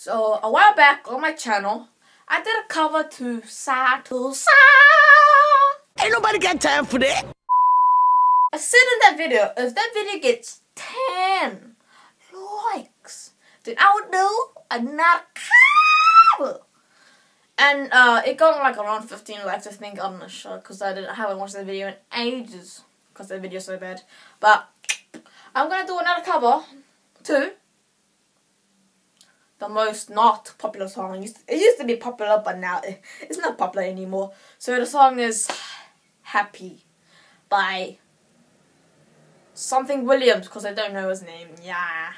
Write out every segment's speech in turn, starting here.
So a while back on my channel, I did a cover to Sad to Sad. Ain't nobody got time for that. I said in that video, if that video gets 10 likes, then I would do another cover. And uh, it got like around 15 likes, I think. I'm not sure because I didn't I haven't watched that video in ages because that video's so bad. But I'm gonna do another cover too the most not popular song. It used, to, be popular, but now it's not popular anymore. So the song is Happy by something Williams, because I don't know his name. Yeah.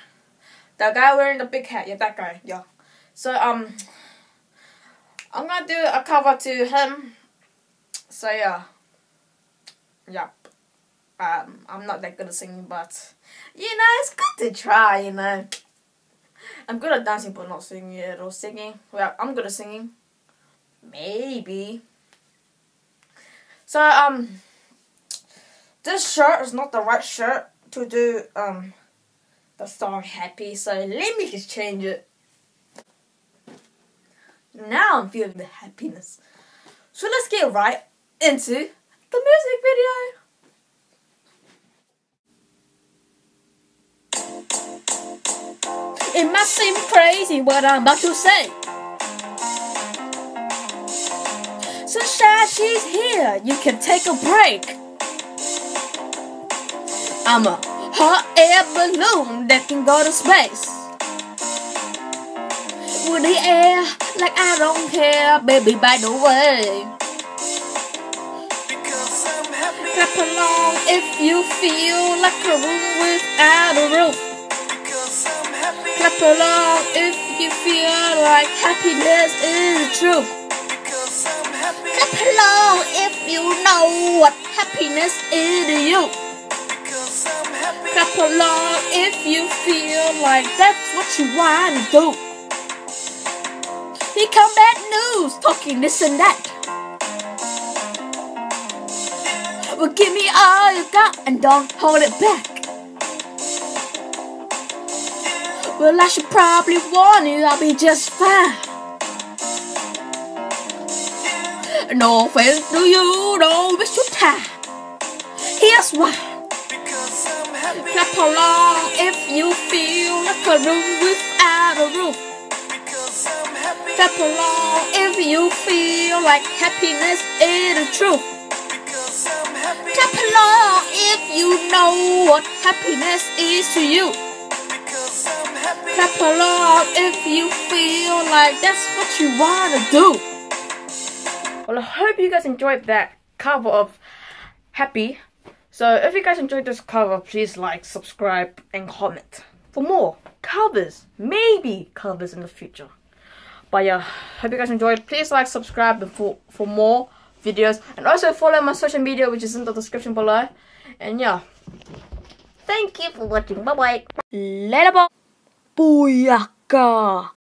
The guy wearing the big hat. Yeah, that guy. Yeah. So, um, I'm gonna do a cover to him. So, yeah. Yep. Um, I'm not that good at singing, but, you know, it's good to try, you know. I'm good at dancing but not singing yet or singing. Well, I'm good at singing. Maybe. So, um, this shirt is not the right shirt to do, um, the song Happy, so let me just change it. Now I'm feeling the happiness. So let's get right into the music video. It might seem crazy what I'm about to say. Sunshine, she's here. You can take a break. I'm a hot air balloon that can go to space. With the air, like I don't care, baby, by the way. Clap along if you feel like a room without a roof. Clap along if you feel like happiness is the truth. Clap along if you know what happiness is to you. Clap along if you feel like that's what you want to do. Here come bad news, talking this and that. Well, give me all you got and don't hold it back. Well, I should probably warn you, I'll be just fine. No offense to you, don't waste your time. Here's why. Clap along if you feel like a room without a roof. Clap along if you feel like happiness is the truth. Clap along if you know what happiness is to you. Clap along if you feel like that's what you want to do. Well, I hope you guys enjoyed that cover of Happy. So if you guys enjoyed this cover, please like, subscribe, and comment for more covers. Maybe covers in the future. But yeah, hope you guys enjoyed. Please like, subscribe for, for more videos. And also follow my social media, which is in the description below. And yeah. Thank you for watching. Bye-bye. Later, bye. 背啊噶。